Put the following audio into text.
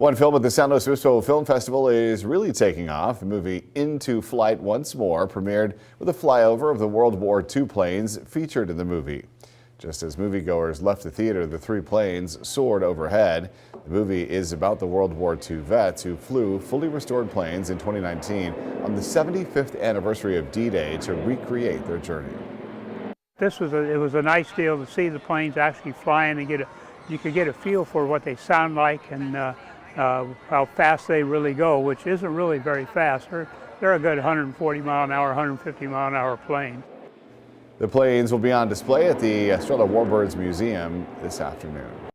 One film at the San Luis Obispo Film Festival is really taking off. The movie Into Flight Once More premiered with a flyover of the World War II planes featured in the movie. Just as moviegoers left the theater, the three planes soared overhead. The movie is about the World War II vets who flew fully restored planes in 2019 on the 75th anniversary of D-Day to recreate their journey. This was a, it was a nice deal to see the planes actually flying and get a, you could get a feel for what they sound like and uh, uh, how fast they really go, which isn't really very fast. They're, they're a good 140 mile an hour, 150 mile an hour plane. The planes will be on display at the Estrella Warbirds Museum this afternoon.